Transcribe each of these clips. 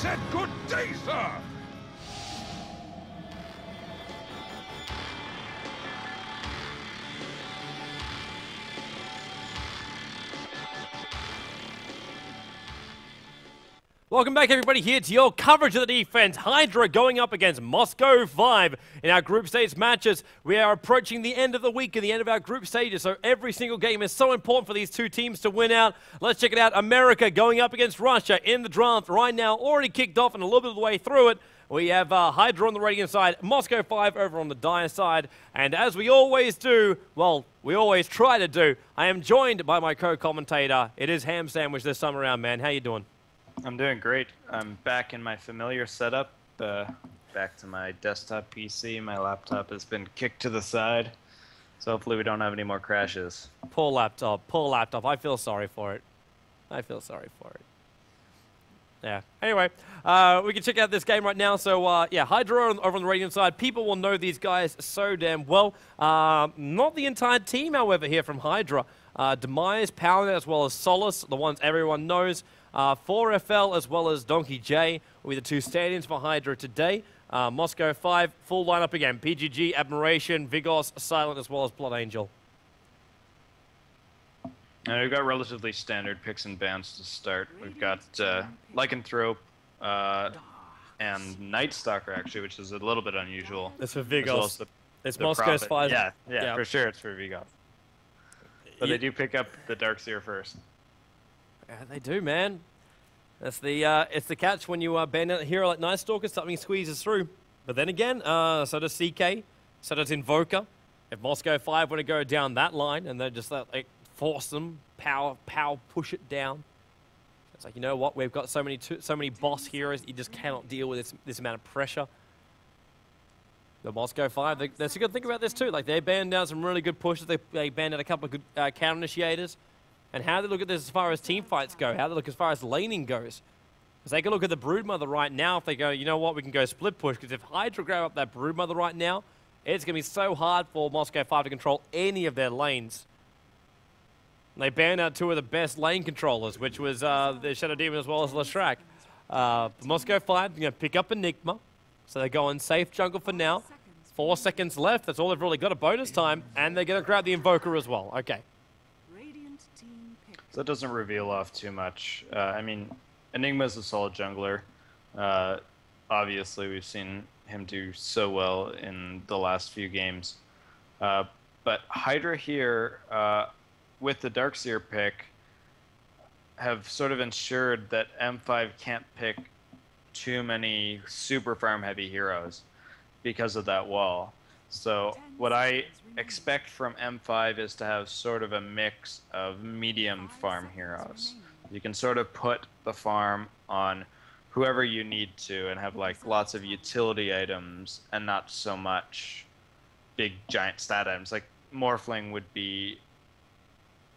said good day, sir! Welcome back, everybody, here to your coverage of the defense. Hydra going up against Moscow 5 in our group stage matches. We are approaching the end of the week and the end of our group stages, so every single game is so important for these two teams to win out. Let's check it out. America going up against Russia in the draft right now, already kicked off and a little bit of the way through it. We have uh, Hydra on the Radiant side, Moscow 5 over on the Dire side. And as we always do, well, we always try to do, I am joined by my co-commentator. It is Ham Sandwich this time around, man. How you doing? I'm doing great. I'm back in my familiar setup. Uh, back to my desktop PC. My laptop has been kicked to the side. So hopefully we don't have any more crashes. Poor laptop, poor laptop. I feel sorry for it. I feel sorry for it. Yeah. Anyway, uh, we can check out this game right now. So, uh, yeah, Hydra over on the Radiant side. People will know these guys so damn well. Uh, not the entire team, however, here from Hydra. Uh, Demise, Power, as well as Solace, the ones everyone knows. Uh, 4FL as well as Donkey J will be the two stand-ins for Hydra today. Uh, Moscow 5, full lineup again. PGG, Admiration, Vigos, Silent, as well as Blood Angel. Uh, we've got relatively standard picks and bans to start. We've got uh, Lycanthrope uh, and Night Stalker, actually, which is a little bit unusual. It's for as well the- it's the Moscow's Prophet. 5. Yeah, yeah, Yeah. for sure it's for Vigos. But You- they do pick up the Darkseer first. Yeah, they do, man. That's the uh, it's the catch when you uh, ban a hero like Night Stalker, something squeezes through. But then again, uh, so does CK, so does Invoker. If Moscow Five want to go down that line and then just like force them, power power push it down. It's like you know what, we've got so many so many boss heroes, you just cannot deal with this this amount of pressure. The Moscow Five, they, that's a good thing about this too. Like they banned down some really good pushes. They they banned out a couple of good uh, counter initiators. And how they look at this as far as team fights go, how they look as far as laning goes. Because they can look at the Broodmother right now if they go, you know what, we can go split push. Because if Hydra grab up that Broodmother right now, it's going to be so hard for Moscow 5 to control any of their lanes. And they banned out two of the best lane controllers, which was uh, the Shadow Demon as well as Leshrac. Uh, Moscow 5 going to pick up Enigma. So they're going safe jungle for now. Four seconds left. That's all they've really got a bonus time. And they're going to grab the Invoker as well. Okay. So that doesn't reveal off too much. Uh, I mean, Enigma's a solid jungler. Uh, obviously, we've seen him do so well in the last few games. Uh, but Hydra here, uh, with the Darkseer pick, have sort of ensured that M5 can't pick too many super farm heavy heroes because of that wall. So what I expect from M5 is to have sort of a mix of medium farm heroes. You can sort of put the farm on whoever you need to and have like lots of utility items and not so much big giant stat items. Like Morphling would be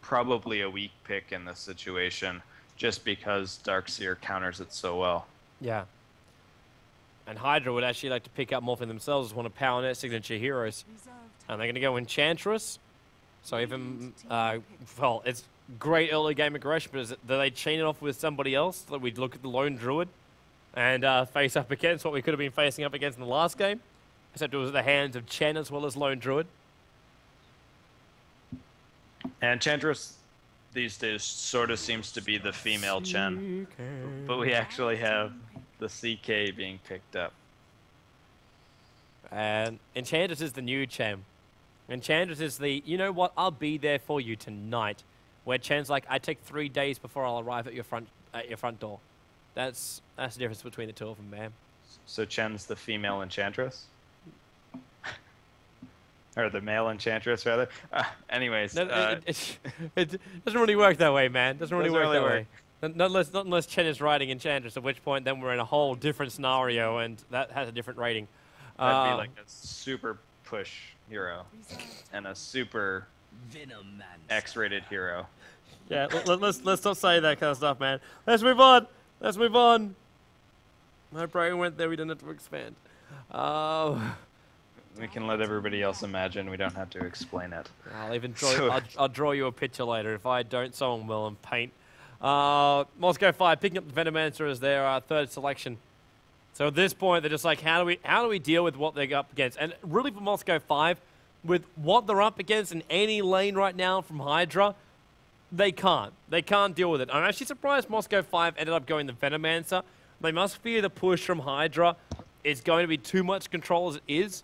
probably a weak pick in this situation just because Darkseer counters it so well. Yeah. And Hydra would actually like to pick up more for themselves as one of Power Net signature heroes. Reserved And they're going to go Enchantress. So even, uh, well, it's great early game aggression, but is it, do they chain it off with somebody else? That we'd look at the Lone Druid and uh, face up against what we could have been facing up against in the last game. Except it was at the hands of Chen as well as Lone Druid. And Enchantress these days sort of seems to be the female Chen, but we actually have the CK being picked up. And Enchantress is the new Chen. Enchantress is the, you know what, I'll be there for you tonight. Where Chen's like, I take three days before I'll arrive at your front at your front door. That's that's the difference between the two of them, man. So Chen's the female Enchantress? or the male Enchantress, rather? Uh, anyways, No, uh, it, it, it doesn't really work that way, man. Doesn't really Doesn't work really that work. way. Not, not unless, not unless Chen is riding Enchantress, at which point then we're in a whole different scenario, and that has a different rating. that'd Uh, be like a super push hero and a super Venom Man. X-rated hero. Yeah, let, let, let's let's not say that kind of stuff, man. Let's move on. Let's move on. My brain went there. We didn't have to expand. Uh, We can let everybody else imagine. We don't have to explain it. I'll even draw. So- I'll, I'll draw you a picture later if I don't. Someone will and paint. Uh, Moscow Five picking up the Venomancer as their uh, third selection. So at this point, they're just like, how do we how do we deal with what they're up against? And really, for Moscow Five, with what they're up against in any lane right now from Hydra, they can't. They can't deal with it. I'm actually surprised Moscow 5 ended up going the Venomancer. They must fear the push from Hydra. It's going to be too much control as it is.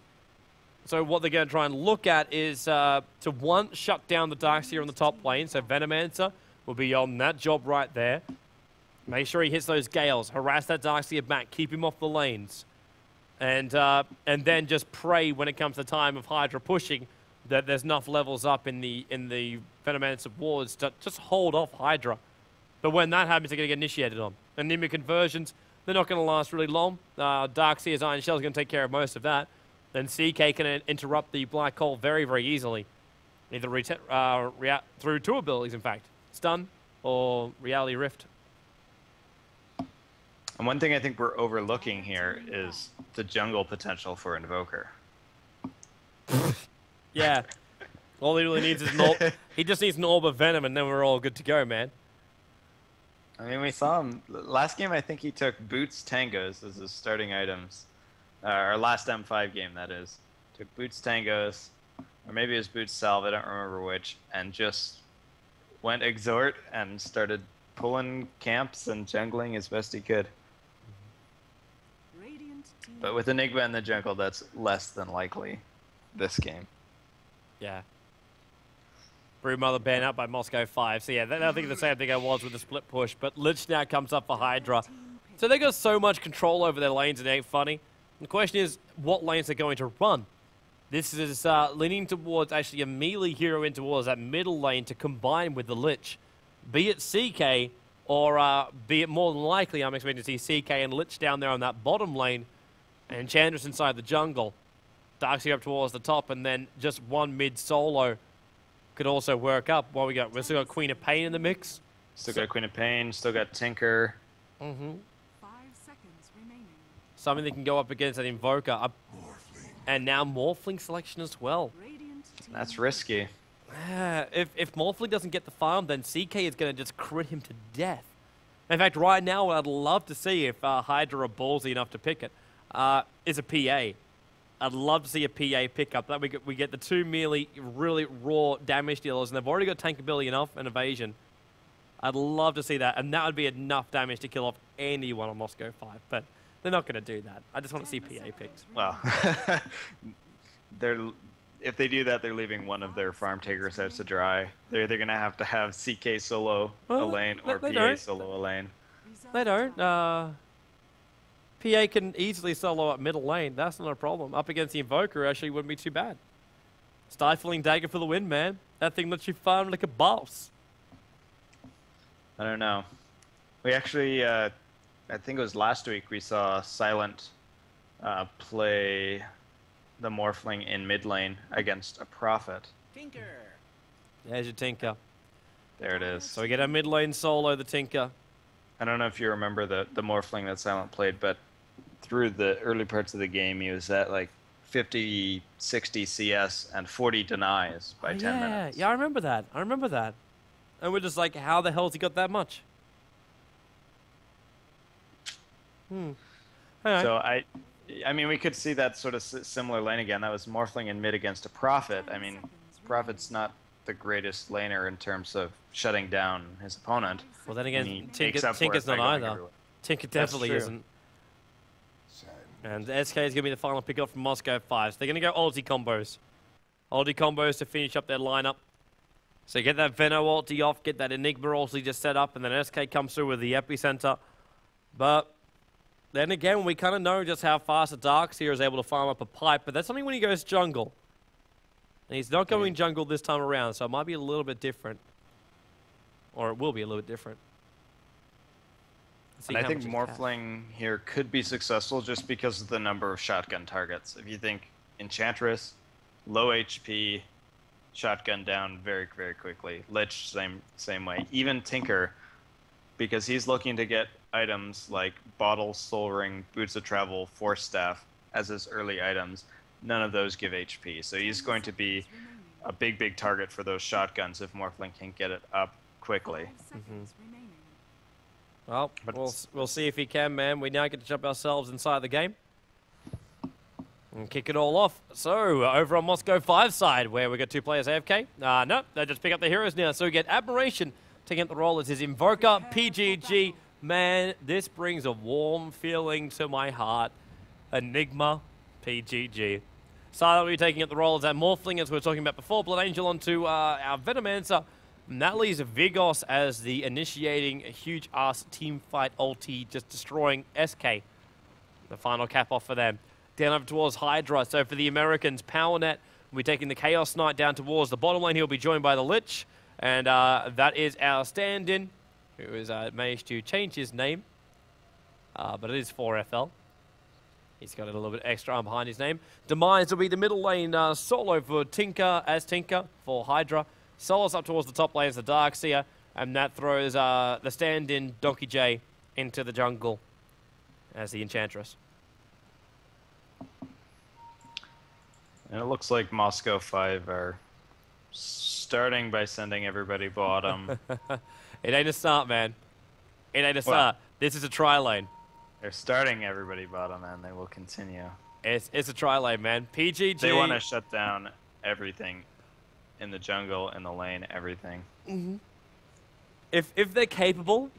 So what they're going to try and look at is uh, to, one, shut down the Darkseer on the top lane. So Venomancer will be on that job right there. Make sure he hits those Gales. Harass that Darkseer back. Keep him off the lanes. And, uh, and then just pray when it comes to time of Hydra pushing that there's enough levels up in the in the Venomancer wards to just hold off Hydra. But when that happens, they're going to get initiated on. Enigma conversions, they're not going to last really long. Uh, Darkseer's Iron Shell is going to take care of most of that. Then CK can interrupt the Black Hole very, very easily. Either uh, through two abilities, in fact. Stun or Reality Rift. And one thing I think we're overlooking here is the jungle potential for Invoker. Yeah. All he really needs is an orb. he just needs an orb of venom, and then we're all good to go, man. I mean, we saw him last game. I think he took boots tangos as his starting items. Uh, our last M5 game, that is. Took boots tangos, or maybe it was boots salve. I don't remember which, and just went exort and started pulling camps and jungling as best he could. But with Enigma in the jungle, that's less than likely this game. Yeah. Broodmother banned out by Moscow 5. So yeah, I think the same thing I was with the split push. But Lich now comes up for Hydra. So they got so much control over their lanes, it ain't funny. The question is, what lanes they're going to run? This is uh, leaning towards actually a melee hero in towards that middle lane to combine with the Lich. Be it CK, or uh, be it more than likely, I'm expecting to see CK and Lich down there on that bottom lane, and Enchantress inside the jungle. Darkseer up towards the top, and then just one mid solo could also work up. What we got? We still got Queen of Pain in the mix. Still got Queen of Pain. Still got Tinker. Mm-hmm. Something that can go up against an Invoker. Up, and now Morphling selection as well. That's risky. Uh, if, if Morphling doesn't get the farm, then CK is going to just crit him to death. In fact, right now, what I'd love to see if uh, Hydra are ballsy enough to pick it uh, is a PA. I'd love to see a PA pickup. That we get, we get the two merely really raw damage dealers, and they've already got tankability enough and evasion. I'd love to see that, and that would be enough damage to kill off anyone on Moscow 5. But they're not going to do that. I just want to see PA picks. Well, they're if they do that, they're leaving one of their farm takers out to dry. They're either going to have to have CK solo well, a lane or PA don't. solo a lane. They don't. Uh, PA can easily solo up middle lane. That's not a problem. Up against the Invoker actually wouldn't be too bad. Stifling Dagger for the win, man. That thing lets you farm like a boss. I don't know. We actually, uh, I think it was last week, we saw Silent uh, play the Morphling in mid lane against a Prophet. Tinker. There's your Tinker. There it is. So we get a mid lane solo, the Tinker. I don't know if you remember the, the Morphling that Silent played, but through the early parts of the game, he was at like 50, 60 CS and 40 denies by oh, 10 yeah. minutes. Yeah, I remember that. I remember that. And we're just like, how the hell has he got that much? Hmm. Right. So I, I mean, we could see that sort of similar lane again. That was Morphling in mid against a Prophet. I mean, Prophet's not the greatest laner in terms of shutting down his opponent. Well, then again, Tinker, Tinker's not either. Everywhere. Tinker definitely isn't. And SK is going to be the final pickup from Moscow 5. So they're going to go ulti combos. Ulti combos to finish up their lineup. So get that Veno ulti off, get that Enigma ulti just set up, and then SK comes through with the Epicenter. But then again, we kind of know just how fast the Darkseer is able to farm up a pipe, but that's only when he goes jungle. And he's not going mm. jungle this time around, so it might be a little bit different. Or it will be a little bit different. And I think Morphling here could be successful just because of the number of shotgun targets. If you think Enchantress, low HP, shotgun down very, very quickly. Lich, same, same way. Even Tinker, because he's looking to get items like Bottle, Soul Ring, Boots of Travel, Force Staff as his early items. None of those give HP. So he's going to be a big, big target for those shotguns if Morphling can get it up quickly. Mm-hmm. Well, But we'll, we'll see if he can, man. We now get to jump ourselves inside the game. And kick it all off. So, over on Moscow 5 side, where we got two players AFK. Uh, no, they just pick up the heroes now. So we get Admiration taking up the role as his Invoker, PGG. Man, this brings a warm feeling to my heart. Enigma, PGG. Silent will be taking up the role as that Morphling, as we were talking about before. Blood Angel onto uh, our Venomancer. That Vigos as the initiating huge ass team fight ulti, just destroying SK. The final cap off for them. Down over towards Hydra. So for the Americans, PowerNet will be taking the Chaos Knight down towards the bottom lane. He'll be joined by the Lich. And uh, that is our stand-in, who has uh, managed to change his name. Uh, but it is 4FL. He's got a little bit extra arm behind his name. Demise will be the middle lane uh, solo for Tinker as Tinker for Hydra. Solos up towards the top lane as the Darkseer. And that throws uh, the stand-in Donkey J into the jungle as the Enchantress. And it looks like Moscow 5 are starting by sending everybody bottom. It ain't a start, man. It ain't a start. This is a try lane. They're starting everybody bottom, and they will continue. It's, it's a try lane, man. PGG. They want to shut down everything in the jungle, in the lane, everything. if if they're capable,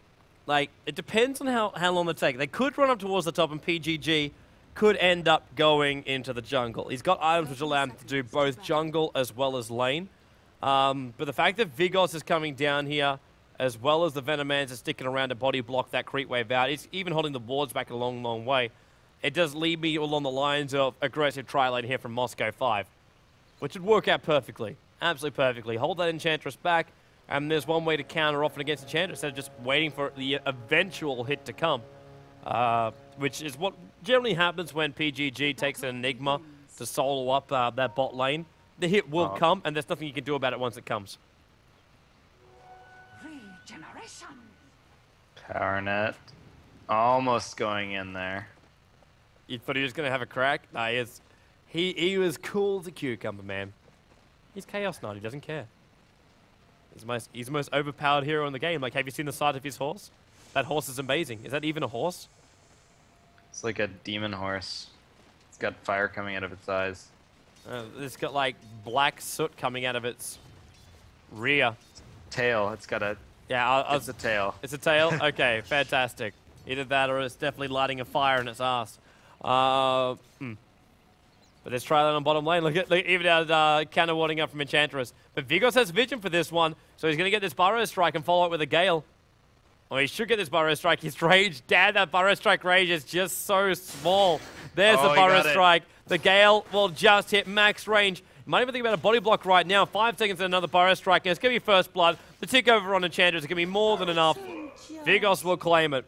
like it depends on how, how long they take. They could run up towards the top, and PGG could end up going into the jungle. He's got items which allow him to do both jungle as well as lane. Um, but the fact that Vigos is coming down here, as well as the Venomancer are sticking around to body block that creep wave out, it's even holding the wards back a long, long way. It does lead me along the lines of aggressive tri lane here from Moscow 5, which would work out perfectly. Absolutely perfectly. Hold that Enchantress back, and there's one way to counter off and against Enchantress instead of just waiting for the eventual hit to come. Uh, which is what generally happens when PGG takes an Enigma to solo up uh, that bot lane. The hit will Oh. come, and there's nothing you can do about it once it comes. Power net. Almost going in there. You thought he was going to have a crack? Nah, he, is, he, he was cool as a cucumber, man. He's Chaos Knight. He doesn't care. He's the, most, he's the most overpowered hero in the game. Like, have you seen the sight of his horse? That horse is amazing. Is that even a horse? It's like a demon horse. It's got fire coming out of its eyes. Uh, it's got, like, black soot coming out of its rear. Tail. It's got a. Yeah, I, I It's a tail. It's a tail? Okay, fantastic. Either that or it's definitely lighting a fire in its ass. Uh, hmm. But let's try that on bottom lane. Look at look, even out uh, counter warding up from Enchantress. But Vigos has vision for this one, so he's going to get this Burrow Strike and follow it with a Gale. Or he should get this Burrow Strike. His rage, dad, that Burrow Strike rage is just so small. There's Oh, the Burrow got it. Strike. The Gale will just hit max range. Might even think about a body block right now. Five seconds and another Burrow Strike. And it's going to be first blood. The tick over on Enchantress is going to be more than enough. Vigos will claim it.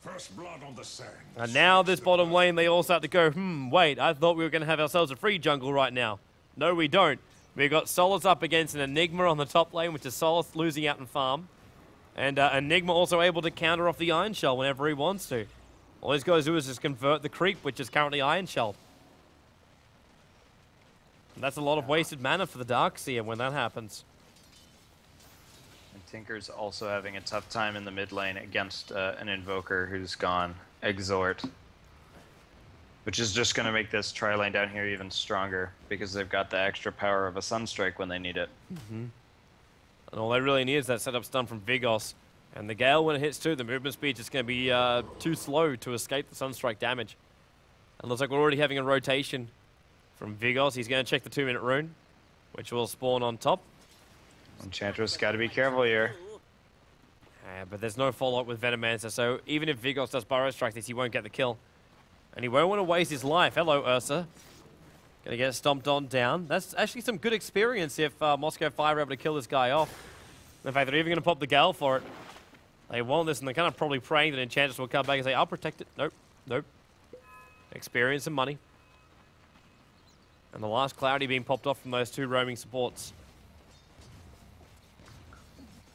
First blood on the sand. And now this bottom lane, they all start to go, hmm, wait, I thought we were going to have ourselves a free jungle right now. No, we don't. We've got Solus up against an Enigma on the top lane, which is Solus losing out in farm. And uh, Enigma also able to counter off the Iron Shell whenever he wants to. All he's got to do is just convert the creep, which is currently Iron Shell. And that's a lot of wasted mana for the Darkseer when that happens. Tinker's also having a tough time in the mid lane against uh, an Invoker who's gone Exort. Which is just going to make this tri lane down here even stronger because they've got the extra power of a Sunstrike when they need it. And all they really need is that setup stun from Vigos. And the Gale, when it hits too, the movement speed is going to be uh, too slow to escape the Sunstrike damage. And looks like we're already having a rotation from Vigos. He's going to check the two-minute rune, which will spawn on top. Enchantress got to be careful here. But there's no follow-up with Venomancer, so even if Vigos does Burrow Strike this, he won't get the kill. And he won't want to waste his life. Hello, Ursa. Gonna get stomped on down. That's actually some good experience if uh, Moscow Five are able to kill this guy off. In fact, they're even gonna pop the Gale for it. They want this, and they're kind of probably praying that Enchantress will come back and say, I'll protect it. Nope, nope. Experience and money. And the last Clarity being popped off from those two roaming supports.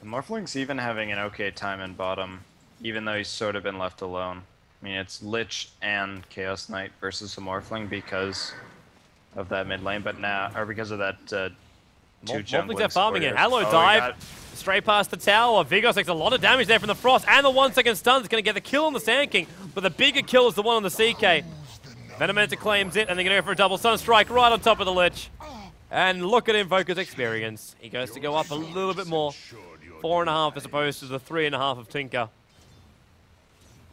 Morphling's even having an okay time in bottom, even though he's sort of been left alone. I mean, it's Lich and Chaos Knight versus a Morphling because of that mid lane, but now, or because of that uh, two Morphlings jungling are farming it. Hello. Oh, dive. straight past the tower. Vigos takes a lot of damage there from the Frost, and the one second stun is going to get the kill on the Sand King. But the bigger kill is the one on the CK. Venomancer claims it, and they're going to go for a double stun strike right on top of the Lich. And look at Invoker's experience. He goes to go up a little bit more. Four and a half as opposed to the three and a half of Tinker.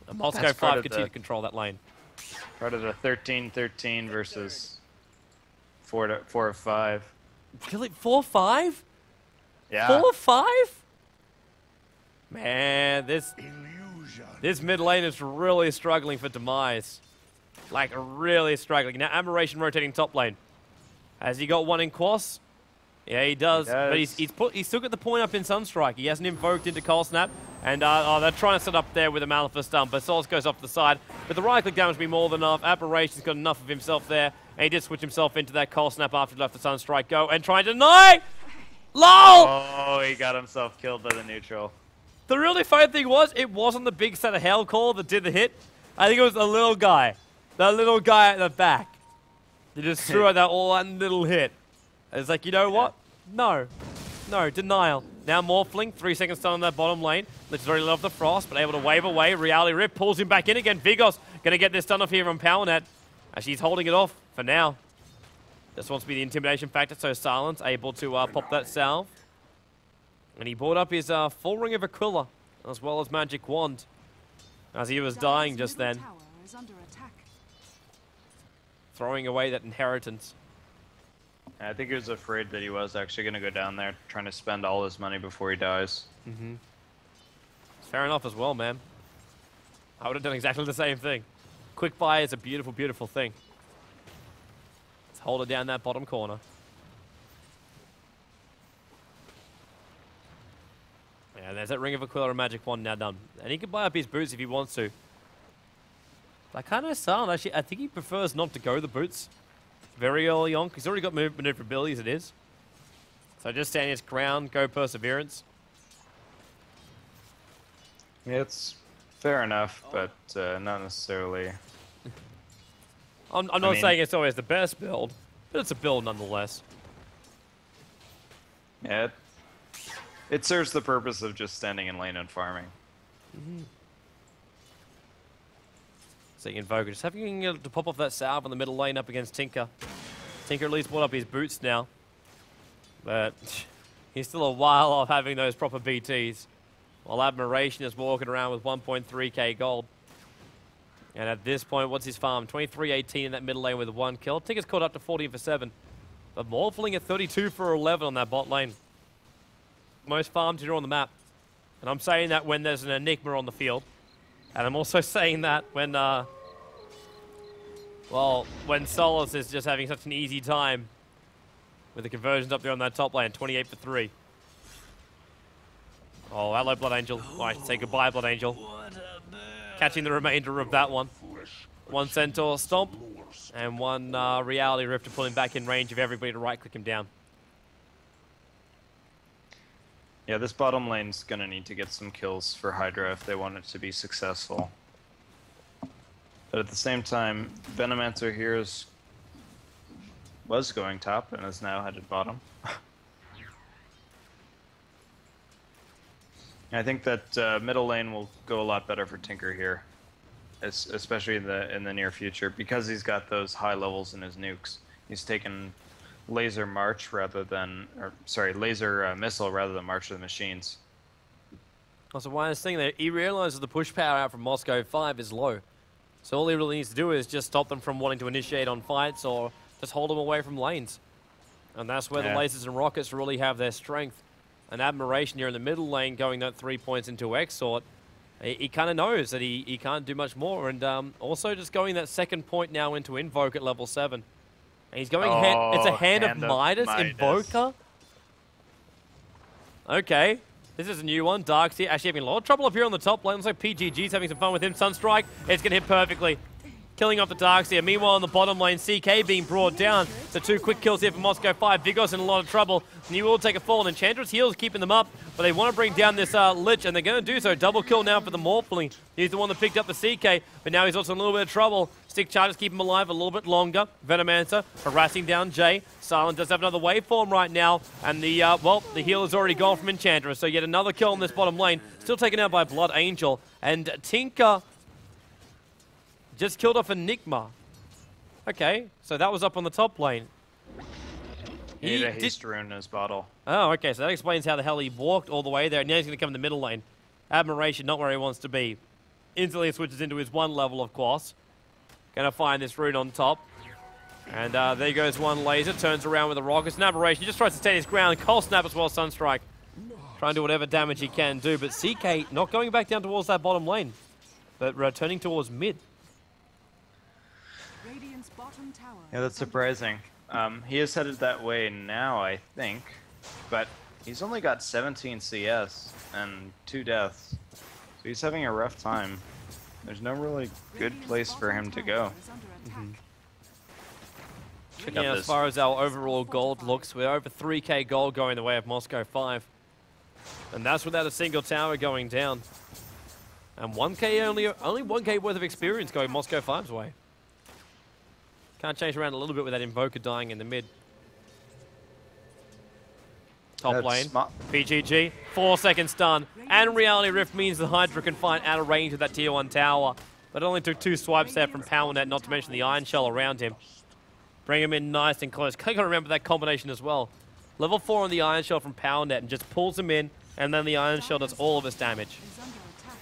And Moscow That's 5 continue the- to control that lane. Part of the 13-13 versus four to four of five. Really? 4-5? Yeah. Four five? Man, this Illusion. this mid lane is really struggling for demise. Like really struggling. Now Admiration rotating top lane. Has he got one in Quas? Yeah, he does. He But he's he's put he's still got the point up in Sunstrike. He hasn't invoked into Cold Snap. And uh, oh, they're trying to set up there with a Malphite stump, but Souls goes off the side. But the right click damage will be more than enough. Admiration's got enough of himself there. And he did switch himself into that Cold Snap after he left the Sunstrike go and trying to deny! LOL! Oh, he got himself killed by the neutral. The really funny thing was, it wasn't the big set of hell core that did the hit. I think it was the little guy. The little guy at the back. He just threw out that one little hit. It's like, you know what? No. No, denial. Now Morphling, three seconds stun on that bottom lane. Already love the Frost, but able to wave away. Reality Rift pulls him back in again. Vigos gonna get this done off here from PowerNet. As she's holding it off for now. This wants to be the intimidation factor, so Silence able to uh, pop that salve. And he brought up his uh, full ring of Aquila, as well as Magic Wand, as he was dying just then, Tower is under attack. throwing away that inheritance. I think he was afraid that he was actually going to go down there trying to spend all his money before he dies. Mm-hmm. Fair enough as well, man. I would have done exactly the same thing. Quick buy is a beautiful, beautiful thing. Let's hold it down that bottom corner. Yeah, there's that Ring of Aquila Magic Wand now done. And he can buy up his boots if he wants to. But I kind of sound actually. I think he prefers not to go the boots very early on because he's already got move maneuverability as it is. So just stand his ground, go perseverance. Yeah, it's fair enough, but uh, not necessarily. I'm, I'm I not mean- saying it's always the best build, but it's a build nonetheless. Yeah, it, it serves the purpose of just standing in lane and farming. Seeing Invoker just having to pop off that salve in the middle lane up against Tinker. Tinker at least brought up his boots now, but he's still a while off having those proper BTs. While Admiration is walking around with 1.3k gold. And at this point, what's his farm? 23-18 in that middle lane with one kill. Tinker's caught up to 14 for 7. But Morphling at 32 for 11 on that bot lane. Most farms here on the map. And I'm saying that when there's an Enigma on the field. And I'm also saying that when, uh, well, when Solus is just having such an easy time with the conversions up there on that top lane, 28 for 3. Oh, hello, Blood Angel. Oh, I should say goodbye, Blood Angel. Catching the remainder of that one. One Centaur Stomp, and one uh, Reality Rift to pull him back in range of everybody to right-click him down. Yeah, this bottom lane's gonna need to get some kills for Hydra if they want it to be successful. But at the same time, Venomancer here is was going top and is now headed bottom. I think that uh, middle lane will go a lot better for Tinker here, es- especially in the in the near future because he's got those high levels in his nukes. He's taken laser march rather than, or sorry, laser uh, missile rather than march of the machines. Also, why I was saying that he realizes the push power out from Moscow 5 is low. So all he really needs to do is just stop them from wanting to initiate on fights or just hold them away from lanes. And that's where Yeah. the lasers and rockets really have their strength. And admiration here in the middle lane going that three points into Exort. He, he kind of knows that he, he can't do much more. And um, also just going that second point now into Invoke at level 7. And he's going, hand, it's a Oh, hand, Hand of of Midas, Midas. Invoker? Okay. This is a new one. Darkseer. Actually having a lot of trouble up here on the top lane. Looks like PGG's having some fun with him. Sunstrike. It's going to hit perfectly. Killing off the Darkseer. Meanwhile, on the bottom lane, CK being brought down. The two quick kills here for Moscow 5. Vigos in a lot of trouble. You will take a fall. And Enchantress heals keeping them up. But they want to bring down this uh, Lich, and they're going to do so. Double kill now for the Morphling. He's the one that picked up the CK, but now he's also in a little bit of trouble. Stick charges keep him alive a little bit longer. Venomancer harassing down Jay. Silent does have another waveform right now. And the, uh, well, the heal is already gone from Enchantress. So yet another kill in this bottom lane. Still taken out by Blood Angel. And Tinker just killed off Enigma. Okay, so that was up on the top lane. He He a haste rune in his bottle. Oh, okay, so that explains how the hell he walked all the way there. Now he's going to come in the middle lane. Admiration, not where he wants to be. Instantly switches into his one level, of course. Going to find this rune on top. And uh, there goes one laser, turns around with a rocket. It's an Admiration, he just tries to stand his ground. Cold snap as well, Sunstrike. Trying to do whatever damage he can do, but CK not going back down towards that bottom lane, but returning towards mid. Radiant's bottom tower. Yeah, that's surprising. Um, he is headed that way now, I think, but he's only got 17 CS and two deaths, so he's having a rough time. There's no really good place for him to go. is under attack. Checking Got out as far as our overall gold looks, we're over 3k gold going the way of Moscow 5. And that's without a single tower going down. And 1k only only 1k worth of experience going Moscow 5's way. Can't change around a little bit with that Invoker dying in the mid. Top That's lane. smart. PGG, four seconds done. And Reality Rift means the Hydra can find out of range of that tier 1 tower. But it only took two swipes there from PowerNet, not to mention the Iron Shell around him. Bring him in nice and close. Can't remember that combination as well. Level 4 on the Iron Shell from PowerNet and just pulls him in, and then the Iron Shell does all of its damage. Is under attack.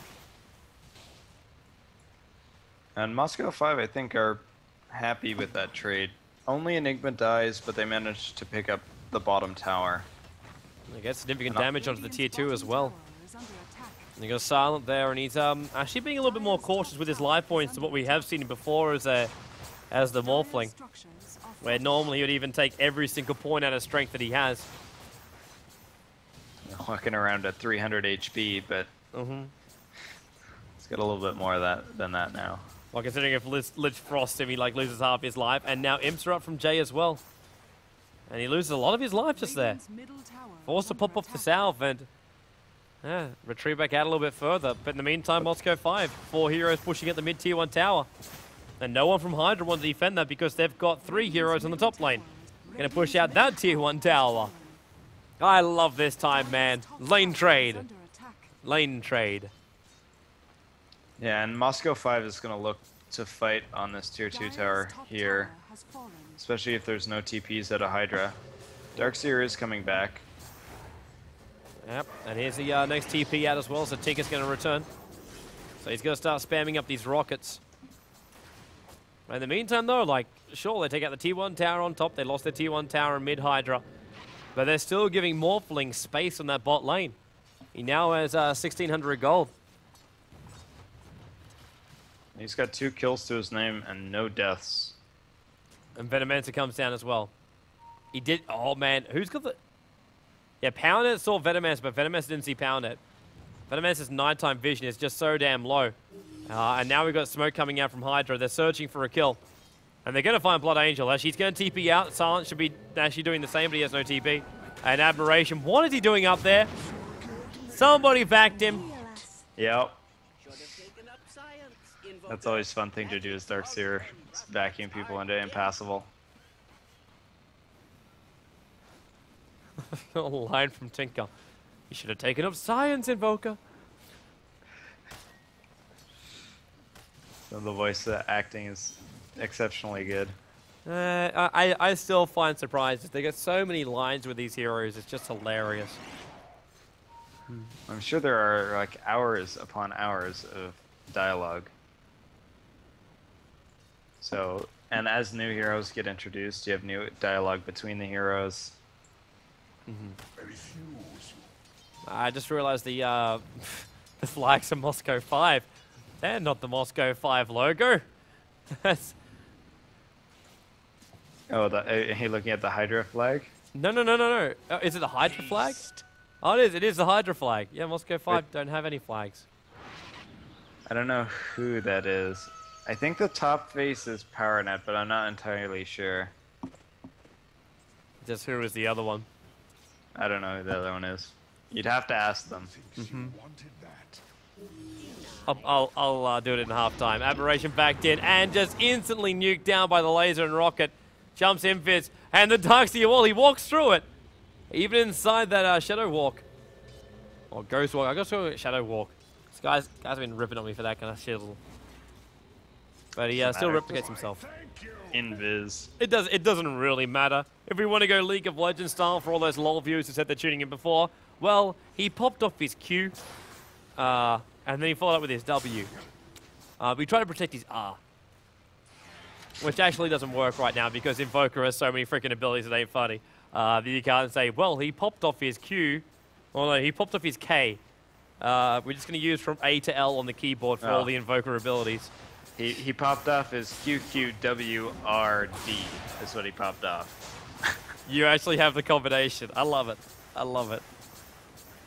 And Moscow 5, I think, are happy with that trade. Only Enigma dies, but they managed to pick up the bottom tower. They get significant No. damage onto the tier 2 as well. tower is under attack. And he goes silent there, and he's um actually being a little bit more cautious with his life points than what we have seen before as a as the Dire Morphling, where normally he would even take every single point out of strength that he has. Walking around at 300 HP, but Mm-hmm. it's got a little bit more of that than that now. Well, considering if Lich, Lich frosts him, he like loses half his life, and now imps are up from Jay as well, and he loses a lot of his life just there. Forced to pop off the south and yeah, retreat back out a little bit further. But in the meantime, Moscow 5, four heroes pushing at the mid tier 1 tower. And no one from Hydra wants to defend that because they've got three heroes on the top lane. Gonna push out that tier 1 tower. I love this time, man. Lane trade. Lane trade. Yeah, and Moscow 5 is going to look to fight on this tier 2 tower here, tower has fallen. especially if there's no TPs at a Hydra. Darkseer is coming back. Yep, and here's the uh, next TP out as well, so Tinker's going to return. So he's going to start spamming up these rockets. In the meantime, though, like, sure, they take out the T1 tower on top. They lost their T1 tower in mid-Hydra. But they're still giving Morphling space on that bot lane. He now has uh, 1,600 gold. He's got two kills to his name and no deaths. And Venomancer comes down as well. He did... Oh, man. Who's got the... Yeah, PowerNet saw Venomancer, but Venomancer didn't see PowerNet. Venomancer's nighttime vision is just so damn low. Uh, and now we've got smoke coming out from Hydra. They're searching for a kill. And they're going to find Blood Angel. As she's going to TP out. Silent should be actually doing the same, but he has no TP. And Admiration. What is he doing up there? Somebody backed him. Yep. That's always a fun thing to do as Darkseer. Vacuum people into impassable. A line from Tinker. You should have taken up Science, Invoker. So the voice uh, acting is exceptionally good. Uh, I, I still find surprises. They get so many lines with these heroes. It's just hilarious. I'm sure there are like hours upon hours of dialogue. So, and as new heroes get introduced, you have new dialogue between the heroes. I just realized the uh, the flags of Moscow 5. They're not the Moscow 5 logo. That's, Oh, the, uh, he looking at the Hydra flag? no, no, no, no, no. Uh, is it the Hydra flag? Oh, it is. It is the Hydra flag. Yeah, Moscow 5 don't have any flags. I don't know who that is. I think the top face is PowerNet, but I'm not entirely sure. Just who is the other one? I don't know who the other one is. You'd have to ask them. Thinks you wanted that. I'll, I'll, I'll uh, do it in halftime. Admiration backed in and just instantly nuked down by the laser and rocket. Jumps in fits, and the Darkseer wall. He walks through it. Even inside that uh, Shadow Walk. Or Ghost Walk. I got to go Shadow Walk. This guy's, guys have been ripping on me for that kind of shit. But he uh, still matter. replicates himself. Thank you. Invis. It does. It doesn't really matter. If we want to go League of Legends style for all those LoL viewers who said they're tuning in before, well, he popped off his Q, uh, and then he followed up with his W. Uh, we try to protect his R, which actually doesn't work right now because Invoker has so many freaking abilities that ain't funny. Uh, that you can't say, well, he popped off his Q, or no, he popped off his K. Uh, we're just going to use from A to L on the keyboard for all Oh. the Invoker abilities. He, he popped off his QQWRD, is what he popped off. You actually have the combination. I love it. I love it.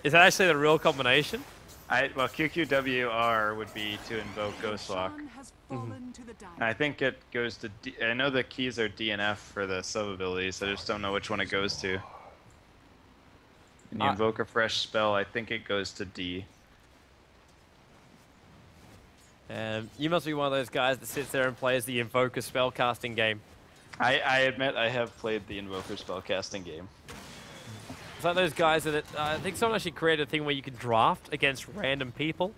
Is that actually the real combination? I, well, QQWR would be to invoke Ghostwalk. Shan has fallen to the die. I think it goes to. D- I know the keys are DNF for the sub abilities. I just don't know which one it goes to. When you Uh, invoke a fresh spell, I think it goes to D. Um, you must be one of those guys that sits there and plays the Invoker spellcasting game. I, I admit I have played the Invoker spellcasting game. It's like those guys that uh, I think someone actually created a thing where you can draft against random people.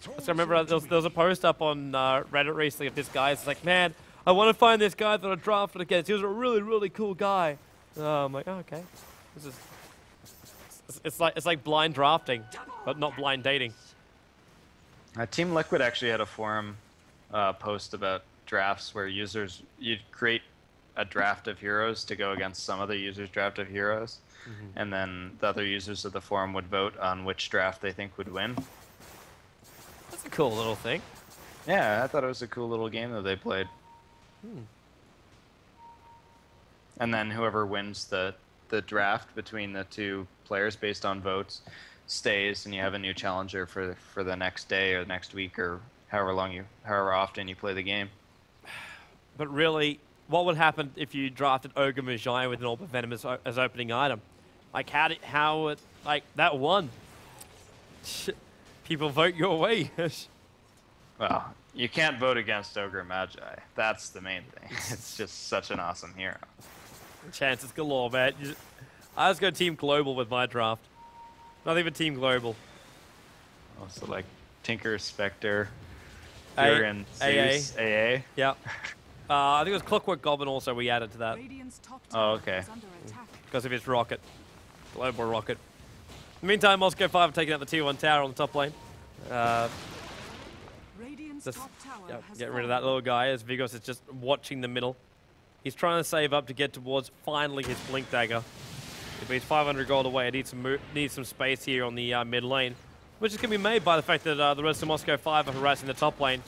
So I remember there was, there was a post up on uh, Reddit recently of this guy. It's like, man, I want to find this guy that I drafted against. He was a really, really cool guy. I'm like, oh, okay. This is. It's, it's like it's like blind drafting, but not blind dating. Uh, Team Liquid actually had a forum uh, post about drafts where users you'd create a draft of heroes to go against some other users' draft of heroes, and then the other users of the forum would vote on which draft they think would win. That's a cool little thing. Yeah, I thought it was a cool little game that they played. And then whoever wins the the draft between the two players based on votes stays, and you have a new challenger for for the next day or next week or however long you however often you play the game. But really, what would happen if you drafted Ogre Magi with an Orb of Venom as, as opening item? Like, how did, how, it, like, that one? People vote your way. Well, you can't vote against Ogre Magi. That's the main thing. It's just such an awesome hero. Chances galore, man. I was going Team Global with my draft. Not even Team Global. Also like Tinker, Spectre, A- Furion, AA. Zeus, AA. Yeah. Uh, I think it was Clockwerk Goblin also we added to that Oh, okay. is under attack. because of his rocket. Global rocket. In the meantime, Moscow 5 have taken out the tier 1 tower on the top lane. Uh, Radiant's Just top tower yeah, has get rid of that little guy as Vigos is just watching the middle. He's trying to save up to get towards finally his blink dagger. If he's 500 gold away, it needs some needs some space here on the uh, mid lane, which is going to be made by the fact that uh, the rest of Moscow 5 are harassing the top lane.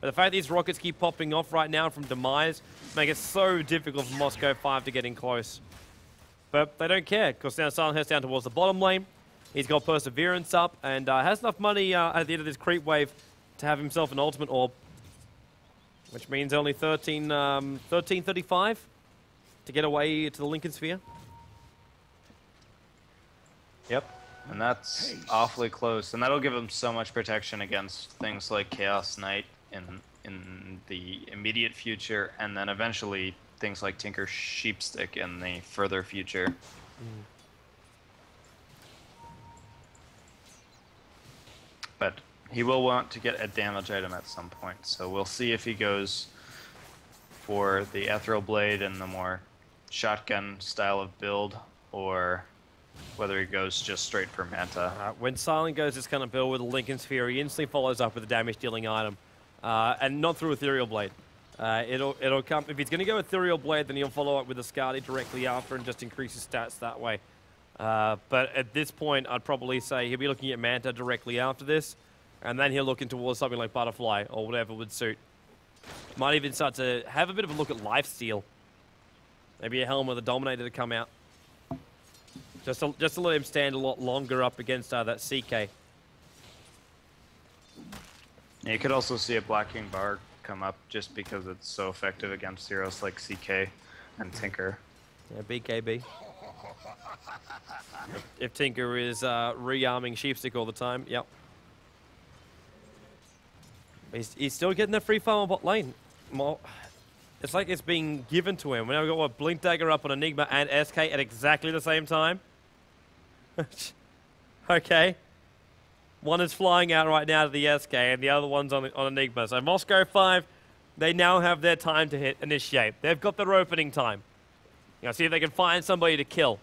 But the fact these rockets keep popping off right now from Demise make it so difficult for Moscow 5 to get in close. But they don't care, because now Silent down towards the bottom lane. He's got Perseverance up and uh, has enough money uh, at the end of this creep wave to have himself an ultimate orb. Which means only 13, um, 1335 to get away to the Linken Sphere. Yep. And that's awfully close. And that'll give them so much protection against things like Chaos Knight in in the immediate future, and then eventually things like Tinker Sheepstick in the further future. But he will want to get a damage item at some point, so we'll see if he goes for the Ethereal Blade and the more shotgun style of build, or whether he goes just straight for Manta. Uh, when Silent goes this kind of build with a Linken Sphere, he instantly follows up with a damage dealing item. Uh, and not through Ethereal Blade. Uh, it'll, it'll come, if he's going to go Ethereal Blade, then he'll follow up with a Skadi directly after and just increase his stats that way. Uh, but at this point, I'd probably say he'll be looking at Manta directly after this, and then he'll look in towards something like Butterfly or whatever would suit. Might even start to have a bit of a look at Lifesteal. Maybe a Helm with a Dominator to come out. Just to, just to let him stand a lot longer up against uh, that CK. You could also see a Black King Bar come up just because it's so effective against heroes like CK and Tinker. Yeah, BKB. If, if Tinker is uh, rearming Sheepstick all the time, yep. He's, he's still getting the free farm on bot lane. It's like it's being given to him. Now we've got what Blink Dagger up on Enigma and SK at exactly the same time. okay. One is flying out right now to the SK, and the other one's on, on Enigma. So Moscow 5, they now have their time to hit initiate. They've got their opening time. You know, see if they can find somebody to kill.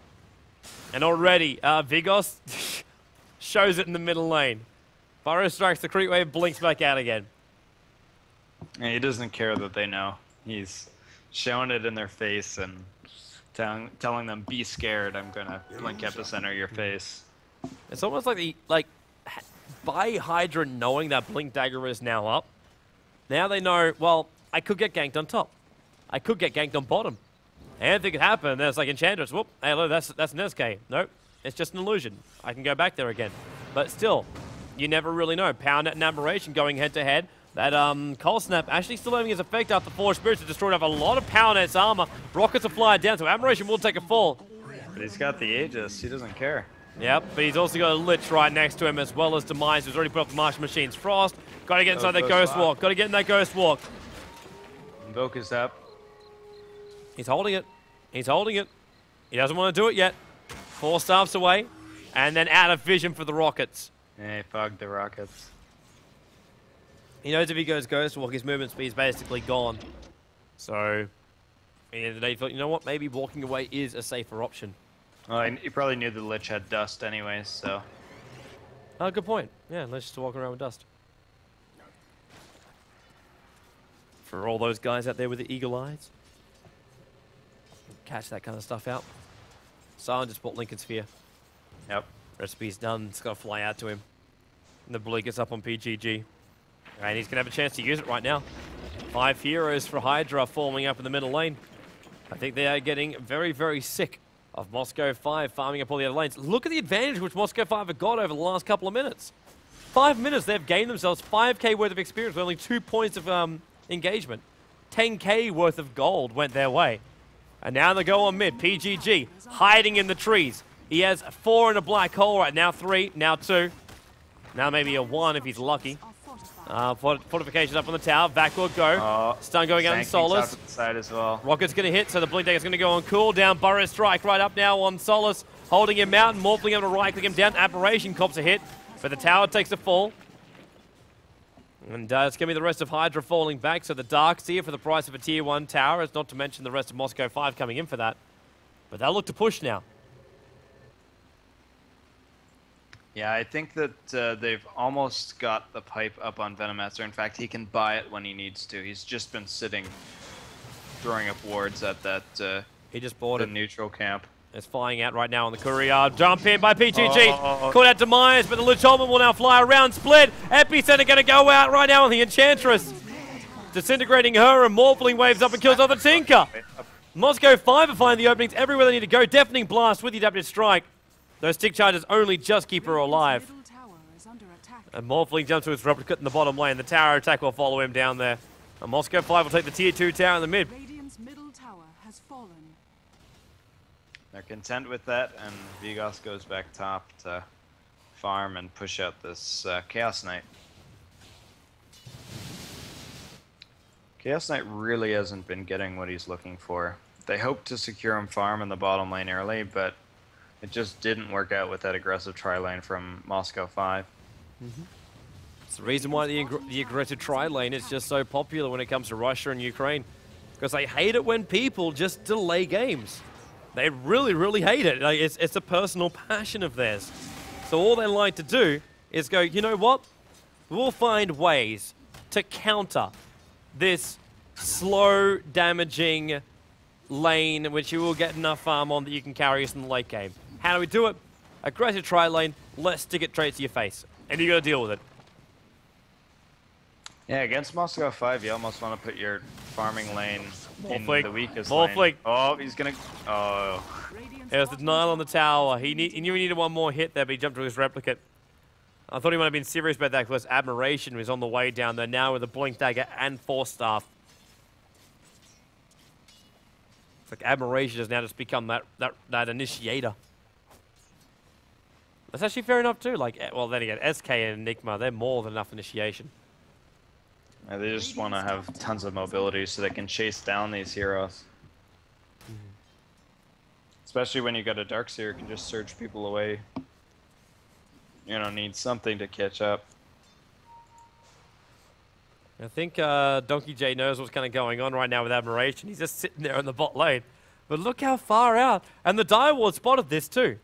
And already, uh, Vigoss shows it in the middle lane. Burrow strikes the creep wave, blinks back out again. And he doesn't care that they know. He's showing it in their face and telling telling them, "Be scared. I'm gonna blink at the center of your mm-hmm. face." It's almost like the like h- by Hydra knowing that Blink Dagger is now up. Now they know. Well, I could get ganked on top. I could get ganked on bottom. Anything could happen. There's like Enchantress. Whoop. Hey, look, that's that's an SK. Nope. It's just an illusion. I can go back there again. But still, you never really know. Power Net and Admiration going head to head. That um, Cold Snap actually still having his effect after Forge Spirits have destroyed off a lot of Power in Net's armor. Rockets are flying down, so Admiration will take a fall. But he's got the Aegis. He doesn't care. Yep, but he's also got a Lich right next to him as well as Demise, who's already put up the Martial Machines. Frost, got to get inside that Ghost Walk. Walk. Got to get in that Ghost Walk. Invoke is up. He's holding it. He's holding it. He doesn't want to do it yet. Four staffs away, and then out of vision for the Rockets. Yeah, he fogged the rockets. He knows if he goes Ghost Walk, his movement speed is basically gone. So, at the end of the day, he thought, you know what, maybe walking away is a safer option. Well, he, probably knew the Lich had dust anyways, so Oh, good point. Yeah, let's just walk around with dust. For all those guys out there with the eagle eyes, catch that kind of stuff out. Silent just bought Linken Sphere. yep. Recipe's done. It's got to fly out to him. And the blink is up on PGG. And he's going to have a chance to use it right now. Five heroes for Hydra forming up in the middle lane. I think they are getting very, very sick of Moscow 5 farming up all the other lanes. Look at the advantage which Moscow 5 have got over the last couple of minutes. Five minutes, they've gained themselves 5k worth of experience with only two points of um, engagement. 10k worth of gold went their way. And now they go on mid. PGG hiding in the trees. He has four in a black hole right now, three, now two. Now maybe a one if he's lucky. Uh, fortifications up on the tower. Backward go. Oh, Stun going out on Solus. out to the side as well. Rocket's going to hit, so the Blink Dagger's going to go on cooldown. Burrow Strike right up now on Solus, holding him out and Morphling able to right click him down. Admiration cops a hit, but the tower takes a fall. And uh, it's going to be the rest of Hydra falling back, so the Dark Seer for the price of a Tier 1 tower, is not to mention the rest of Moscow 5 coming in for that. But they'll look to push now. Yeah, I think that uh, they've almost got the pipe up on Venomancer. In fact, he can buy it when he needs to. He's just been sitting, throwing up wards at that uh, He just bought the it. neutral camp. It's flying out right now on the courier. Jump in by PGG. Oh. Caught out Demise, but the Ultimate will now fly around. Split. Epicenter going to go out right now on the Enchantress. Disintegrating her and Morphling waves up and kills off the Tinker. Moscow 5 are finding the openings everywhere they need to go. Deafening Blast with the adaptive strike. Those stick charges only just keep her alive. Radiant's middle tower is under attack. And Morphling jumps to his replicate in the bottom lane. The tower attack will follow him down there. And Moscow 5 will take the tier 2 tower in the mid. Radiant's middle tower has fallen. They're content with that, and Vigoss goes back top to farm and push out this uh, Chaos Knight. Chaos Knight really hasn't been getting what he's looking for. They hoped to secure him farm in the bottom lane early, but it just didn't work out with that aggressive tri lane from Moscow 5. Mm-hmm. It's the reason why the, aggr- the aggressive tri lane is just so popular when it comes to Russia and Ukraine. Because they hate it when people just delay games. They really, really hate it. Like, it's, it's a personal passion of theirs. So all they like to do is go, you know what? We'll find ways to counter this slow, damaging lane, which you will get enough farm on that you can carry us in the late game. How do we do it? Aggressive try lane, let's stick it straight to your face. And you gotta deal with it. Yeah, against Moscow 5, you almost want to put your farming lane in flick. the weakest More lane. flick. Oh, he's gonna. Oh, There's the denial on the tower. He, need, he knew he needed one more hit there, but he jumped to his replicate. I thought he might have been serious about that because Admiration was on the way down there now with a Blink Dagger and Force Staff. It's like Admiration has now just become that, that, that initiator. That's actually fair enough too. Like, eh, well, then again, SK and Enigma, they're more than enough initiation. Yeah, they just want to have tons of mobility so they can chase down these heroes. Especially when you got a Darkseer, you can just surge people away. You know, need something to catch up. I think uh, Donkey J knows what's kind of going on right now with Admiration. He's just sitting there in the bot lane. But look how far out. And the Direward spotted this too.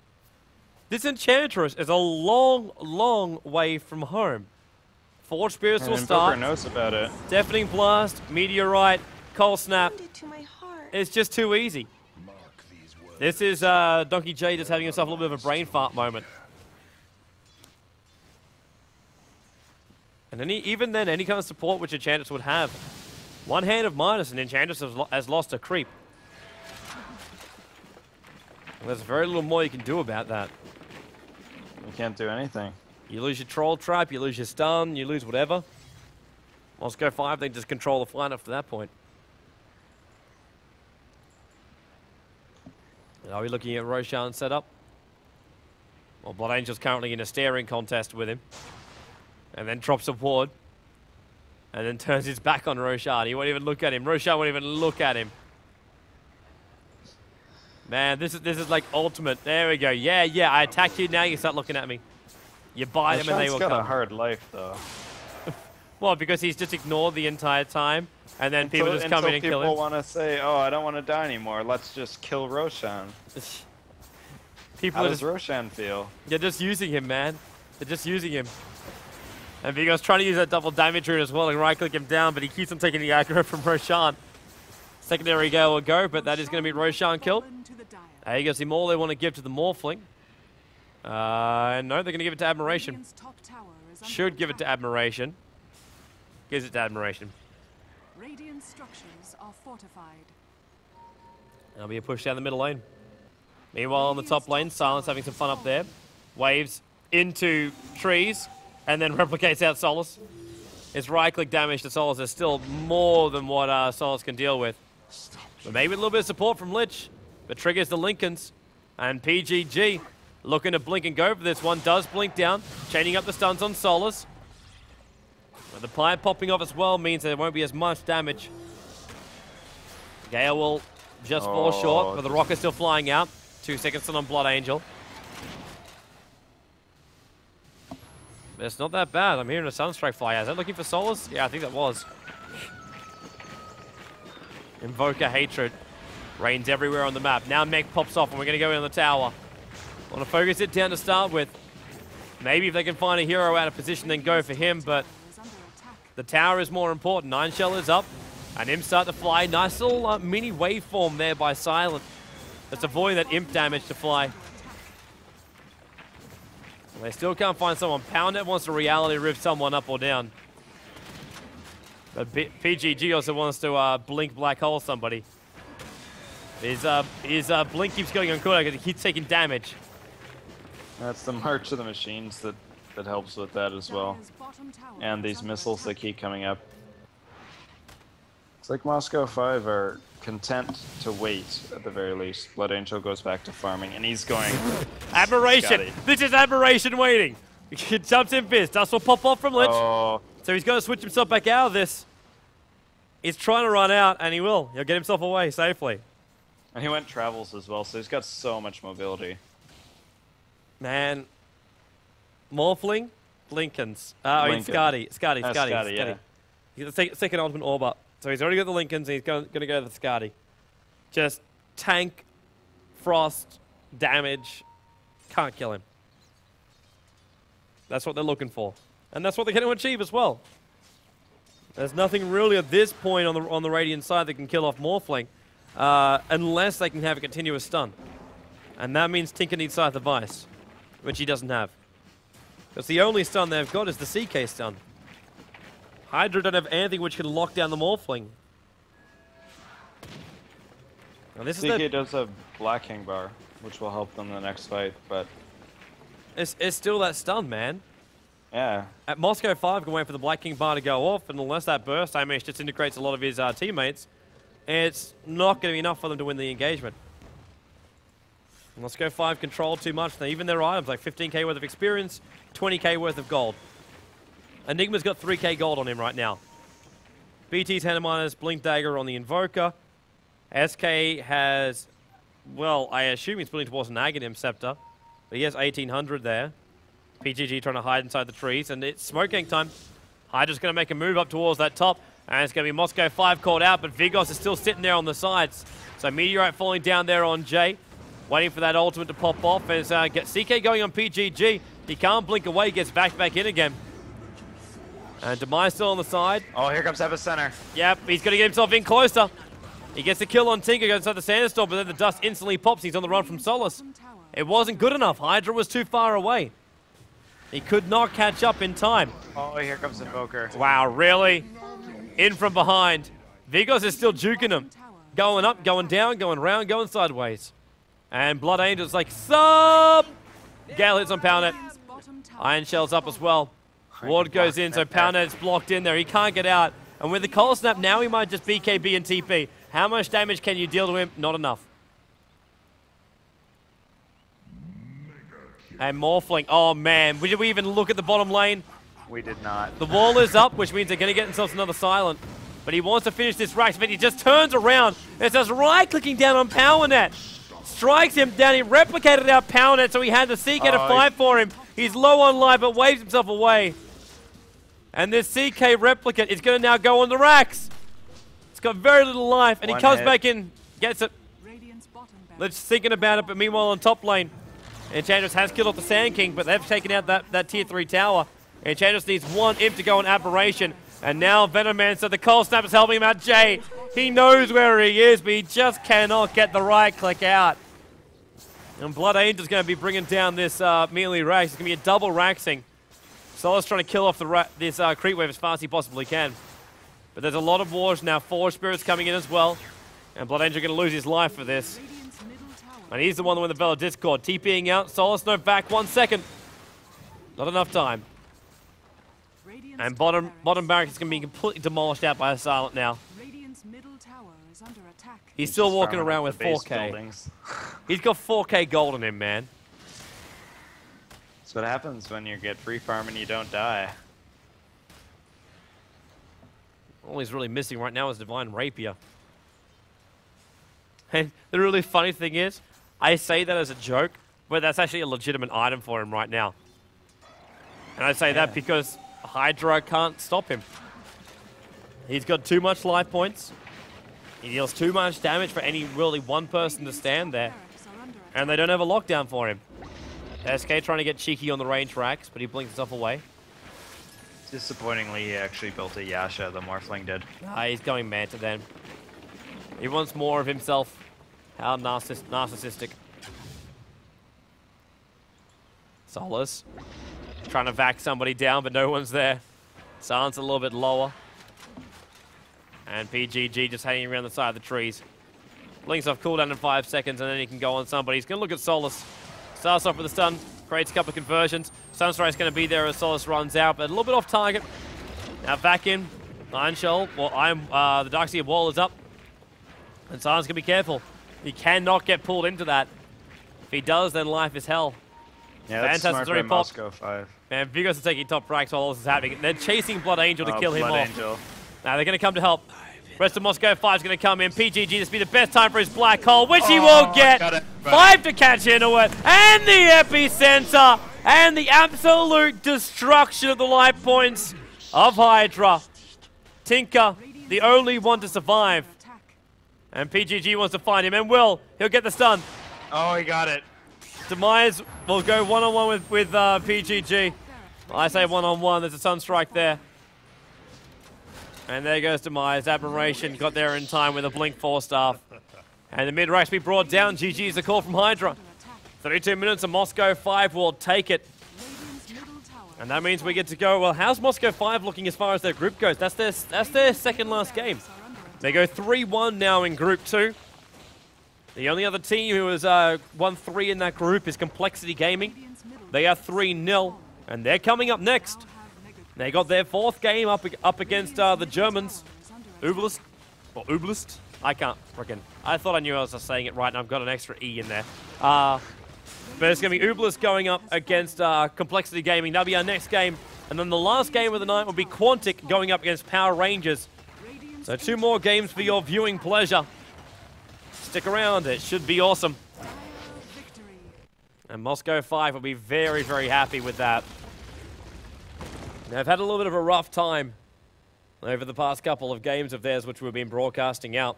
This Enchantress is a long, long way from home. Forge Spirits And will Invoker start. knows about it. Deafening Blast, Meteorite, Cold Snap. Wounded to my heart. It's just too easy. Mark these words. This is uh, Donkey J just having himself a little bit of a brain fart moment. And any, even then, any kind of support which Enchantress would have, one hand of minus and Enchantress has, lo- has lost a creep. There's very little more you can do about that. Can't do anything. You lose your Troll Trap, you lose your Stun, you lose whatever. Moscow 5, they just control the flank after that point. And Are we looking at Roshan set up? Well, Blood Angel's currently in a staring contest with him. And then drops a ward. And then turns his back on Roshan. He won't even look at him. Roshan won't even look at him. Man, this is this is like ultimate. There we go. Yeah, yeah. I attack you now. You start looking at me. You bite him and they will got come. a hard life, though. Well, because he's just ignored the entire time, and then people just come in and kill him. people want to say, "Oh, I don't want to die anymore. Let's just kill Roshan." people How does just, Roshan feel? they're just using him, man. They're just using him. And Vigo's trying to use that double damage rune as well and right click him down, but he keeps on taking the aggro from Roshan. Secondary gale will go, but that is going to be Roshan killed. Fallen to the dire. There you go. See more they want to give to the Morphling. Uh, no, they're going to give it to Admiration. Top tower is under Should give it to. Admiration. Gives it to Admiration. Radiant structures are fortified. That'll be a push down the middle lane. Meanwhile, on the top lane, Silence having some fun up there. Waves into trees and then replicates out Solus. His right click damage to Solus is still more than what uh, Solus can deal with. But maybe a little bit of support from Lich. But triggers the Linkens. And PGG looking to blink and go for this one. Does blink down, chaining up the stuns on Solus. But the pipe popping off as well means there won't be as much damage. Gale will just fall Oh. short, but the rocket's still flying out. Two seconds still on Blood Angel. It's not that bad. I'm hearing a Sunstrike fly out. Is that looking for Solus? Yeah, I think that was. Invoker Hatred reigns everywhere on the map. Now Mech pops off and we're going to go in on the tower. Want to focus it down to start with. Maybe if they can find a hero out of position, then go for him, but the tower is more important. Ion Shell is up, and Imp start to fly. Nice little uh, mini waveform there by Silent. That's avoiding that Imp damage to fly. They still can't find someone. PowerNet wants to reality rift someone up or down. But PGG also wants to uh, blink black hole somebody. His, uh, his uh, blink keeps going on cooldown because he keeps taking damage. That's the march of the machines that that helps with that as well. Dire's bottom tower And these missiles that keep coming up. It's like Moscow 5 are content to wait at the very least. Blood Angel goes back to farming and he's going. Admiration! This is admiration waiting! He jumps in fist. Dust will pop off from Lich. oh, So he's going to switch himself back out of this. He's trying to run out, and he will. He'll get himself away safely. And he went travels as well, so he's got so much mobility. Man. Morphling, Linkens. Uh, I mean, Linken. Skadi. Skadi, Uh, Skadi, Skadi, Skadi. yeah. He's the sec- second ultimate orb up. So he's already got the Linkens, and he's going to go to the Skadi. Just tank, frost, damage. Can't kill him. That's what they're looking for. And that's what they're going to achieve as well. There's nothing really at this point on the on the Radiant side that can kill off Morphling, uh, unless they can have a continuous stun. And that means Tinker needs Scythe of Vyse, which he doesn't have. Because the only stun they've got is the CK stun. Hydra don't have anything which can lock down the Morphling. And this is CK the, does have Black King Bar, which will help them in the next fight, but it's, it's still that stun, man. Yeah. At Moscow 5, can wait for the Black King bar to go off, and unless that burst damage disintegrates a lot of his uh, teammates, it's not going to be enough for them to win the engagement. And Moscow 5 control too much, Now, even their items, like 15k worth of experience, 20k worth of gold. Enigma's got 3k gold on him right now. BT's Hand Miners, Blink Dagger on the Invoker. SK has, well, I assume he's building towards an Aghanim Scepter, but he has 1800 there. PGG trying to hide inside the trees, and it's smoke gang time. Hydra's going to make a move up towards that top, and it's going to be Moscow 5 called out, but Vigoss is still sitting there on the sides. So Meteorite falling down there on Jay, waiting for that ultimate to pop off, as uh, get CK going on PGG. He can't blink away, gets back back in again. And Demise still on the side. Oh, here comes Epicenter. Yep, he's going to get himself in closer. He gets the kill on Tinker, goes inside the Sandstorm, but then the dust instantly pops. He's on the run from tower. It wasn't good enough. Hydra was too far away. He could not catch up in time. Oh, here comes Invoker. Wow, really? In from behind. Vigoss is still juking him. Going up, going down, going round, going sideways. And Blood Angel's like, sub! Gale hits on tower. Ion Shell's up as well. Ward goes in, so PowerNet's blocked in there. He can't get out. And with the Cold Snap, now he might just BKB and TP. How much damage can you deal to him? Not enough. And Morphling. Oh, man. Did we even look at the bottom lane? We did not. The wall is up, which means they're going to get themselves another silent. But he wants to finish this Rax, but he just turns around and starts right-clicking down on PowerNet. Strikes him down. He replicated our PowerNet, so he had the CK to Oh, fight for him. He's low on life, but waves himself away. And this CK replicate is going to now go on the Rax. It's got very little life, and he comes hit. back in, gets it. Radiant's bottom barracks. Let's thinking about it, but meanwhile on top lane, Enchantress has killed off the Sand King, but they've taken out that, that tier 3 tower. Enchantress needs one imp to go on Admiration, and now Venom Man, so the Cold Snap is helping him out. Jay, he knows where he is, but he just cannot get the right click out. And Blood Angel's going to be bringing down this uh, melee rax. It's going to be a double raxing. Solace trying to kill off the this uh, creep wave as fast as he possibly can. But there's a lot of wars now. Forge Spirits coming in as well. And Blood Angel going to lose his life for this. And he's the one that won the Vela Discord. TPing out. Solace no back. One second. Not enough time. Radiant's And bottom barracks. bottom barracks is going to be completely demolished out by a silent now. Middle tower is under attack. He's still Just walking around with 4K. He's got 4K gold on him, man. That's what happens when you get free farm and you don't die. All he's really missing right now is Divine Rapier. And the really funny thing is, I say that as a joke, but that's actually a legitimate item for him right now. And I say that because Hydra can't stop him. He's got too much life points. He deals too much damage for any really one person to stand there. Barracks are under attack. And they don't have a lockdown for him. SK trying to get cheeky on the range racks, but he blinks himself away. Disappointingly, he actually built a Yasha, the Morphling did. Ah, he's going Manta then. He wants more of himself. How narciss narcissistic. Solace. Trying to vac somebody down, but no one's there. Silence a little bit lower. And PGG just hanging around the side of the trees. Links off cooldown in five seconds, and then he can go on somebody. He's going to look at Solus. Starts off with a stun, creates a couple of conversions. Sunstrike's going to be there as Solace runs out, but a little bit off target. Now back in. Ion Shell, well, I'm, uh, the Darkseer wall is up. And Silence going to be careful. He cannot get pulled into that. If he does, then life is hell. Yeah, that's Fantastic smart three by pop. Moscow 5. And Vigoss is taking top racks while all this is happening. They're chasing Blood Angel to Oh, kill him Blood off. Angel. Now they're going to come to help. Rest of Moscow 5 is going to come in. PGG, this will be the best time for his black hole, which he Oh, will get. got it. Five to catch into it. And the epicenter. And the absolute destruction of the life points of Hydra. Tinker, the only one to survive. And PGG wants to find him, and will. He'll get the stun. Oh, he got it. Demise will go one-on-one with, with uh, PGG. I say one-on-one. There's a Sunstrike there. And there goes Demise. Admiration got there in time with a Blink Force Staff. And the mid-ranks be brought down. GG's the call from Hydra. 32 minutes and Moscow 5 will take it. And that means we get to go. Well, how's Moscow 5 looking as far as their group goes? That's their, that's their second last game. They go 3-1 now in Group 2. The only other team who has uh, won 3 in that group is Complexity Gaming. They are 3-0. And they're coming up next. They got their fourth game up up against uh, the Germans. Ublist or Ublist. I can't freaking. I thought I knew I was just saying it right, and I've got an extra e in there. Uh, but it's going to be Ublist going up against uh, Complexity Gaming. That'll be our next game. And then the last game of the night will be Quantic going up against Power Rangers. So two more games for your viewing pleasure. Stick around, it should be awesome. And Moscow 5 will be very, very happy with that. They've had a little bit of a rough time over the past couple of games of theirs, which we've been broadcasting out.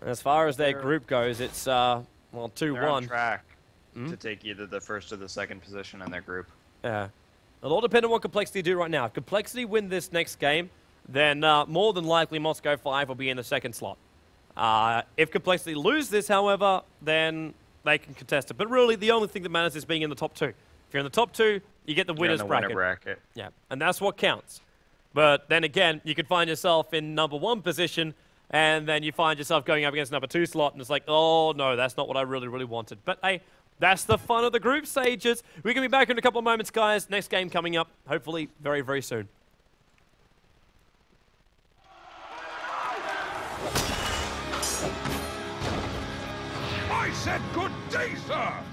As far as their group goes, it's, uh, well, 2 They're on 1. track to take either the first or the second position in their group. Yeah. It'll all depend on what Complexity do right now. If Complexity win this next game, then uh, more than likely Moscow 5 will be in the second slot. Uh, if Complexity lose this, however, then they can contest it. But really, the only thing that matters is being in the top two. If you're in the top two, you get the winners the bracket. winner bracket. Yeah, and that's what counts. But then again, you could find yourself in number one position, and then you find yourself going up against number two slot, and it's like, oh no, that's not what I really, really wanted. But hey, that's the fun of the group stages. We're going to be back in a couple of moments, guys. Next game coming up, hopefully very, very soon. Said good day, sir!